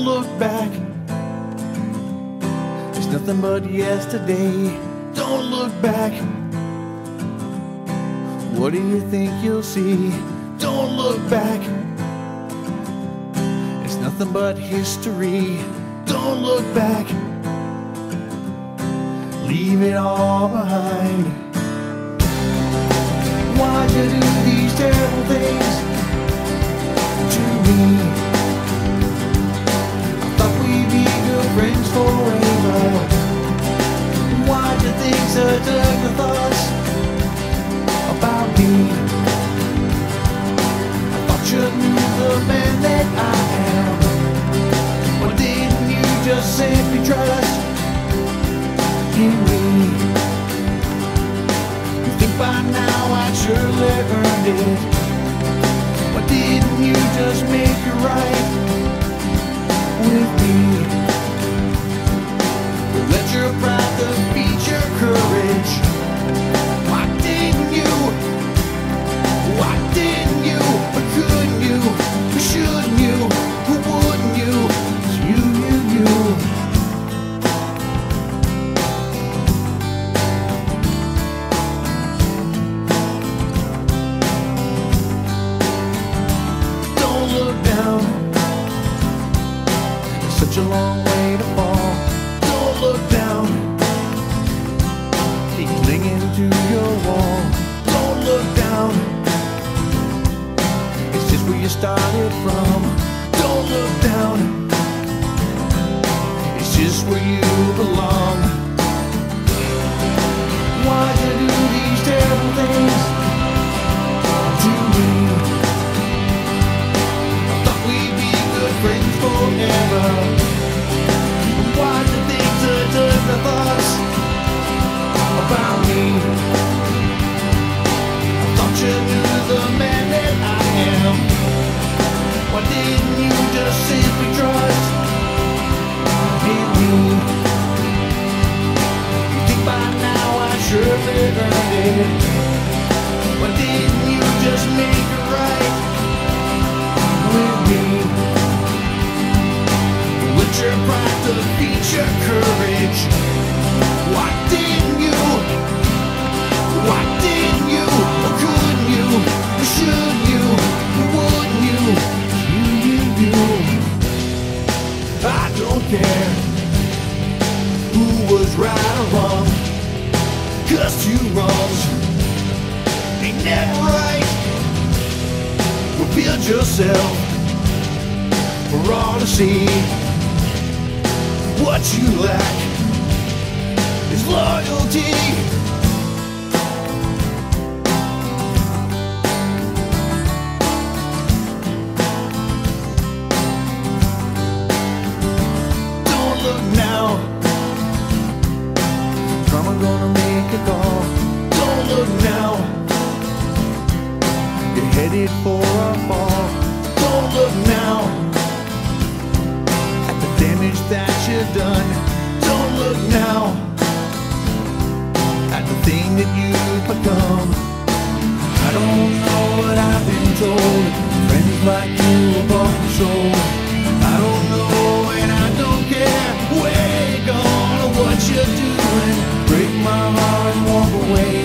Look back. It's nothing but yesterday. Don't look back. What do you think you'll see? Don't look back. It's nothing but history. Don't look back. Leave it all behind. Why'd you do these man that I am. Why didn't you just simply trust in me? You think by now I'd surely earned it. Why didn't you just make it right long way to fall. Don't look down. Keep clinging to your wall. Don't look down. It's just where you started from. Don't look down. It's just where you who was right or wrong. Cause two wrongs ain't never right. Reveal yourself for all to see. What you lack is loyalty. Headed for a fall. Don't look now at the damage that you've done. Don't look now at the thing that you've become. I don't know what I've been told. Friends like you and sold. I don't know and I don't care where you're gone or what you're doing. Break my heart and walk away.